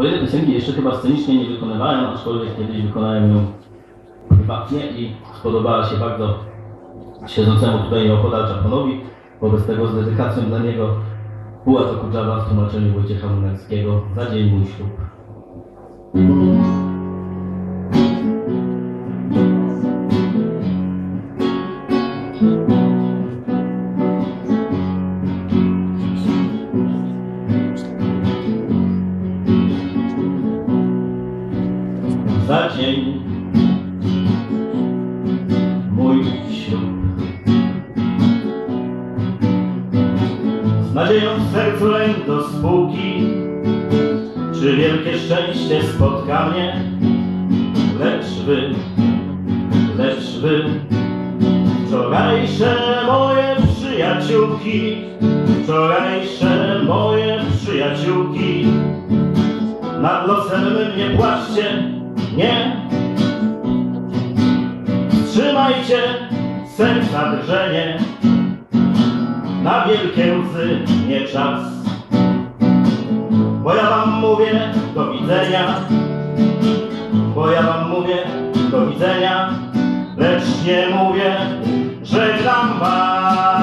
Kolejne piosenki jeszcze chyba scenicznie nie wykonywałem, aczkolwiek kiedyś wykonałem ją prywatnie i spodobała się bardzo siedzącemu tutaj nieopodal Czaponowi. Wobec tego z dedykacją dla niego była to Kudżawa w tłumaczeniu Wojciecha Młynarskiego za dzień mój ślub. Za dzień. Mój ślub. Z nadzieją w sercu lęk do spółki, czy wielkie szczęście spotka mnie? Lecz wy, lecz wy, wczorajsze moje przyjaciółki, wczorajsze moje przyjaciółki, nad losem mym nie płaczcie, nie. Trzymajcie serca drżenie, na wielkie łzy nie czas. Bo ja wam mówię do widzenia, bo ja wam mówię do widzenia, lecz nie mówię, żegnam was.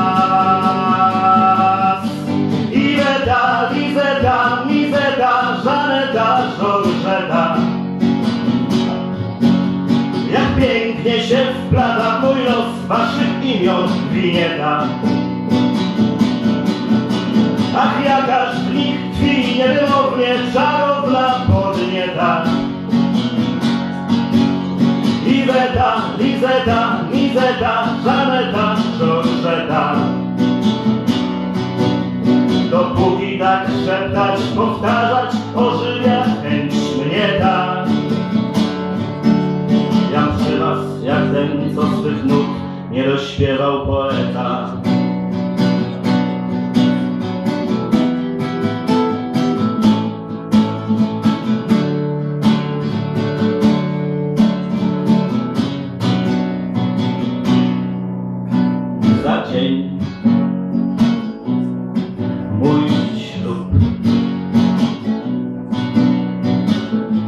Ileta, Lizeta, Mizeta, Żaneta, Żorżeta. Pięknie się wplata mój los waszych imion winieta. Ach, jakaż w nich tkwi niewymownie czarowna podnieta. Iweta, Lizeta, Mizeta, Żaneta, Żorżeta. Dopóki tak szeptać, powtarzać, ten, co swych nut nie dośpiewał poeta. Za dzień mój ślub.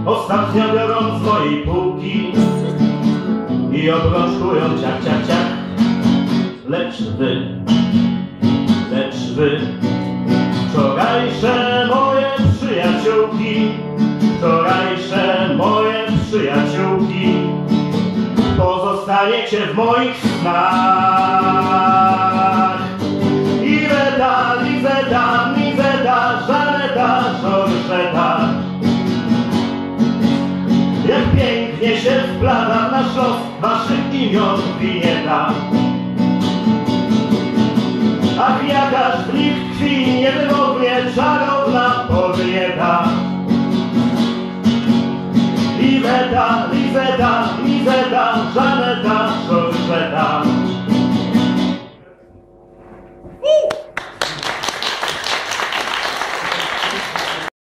Ostatnio biorą z mojej półki i obrączkują ciach, ciach, ciach. Lecz wy, lecz wy, wczorajsze moje przyjaciółki, wczorajsze moje przyjaciółki, pozostaniecie w moich snach. pięknie się wplada nasz los, waszych imion winieta. Ach, jakaż w nich tkwi niewymownie czarowna powieta. Liweta, Liweta, Liweta, Żaneta, Żorzeta.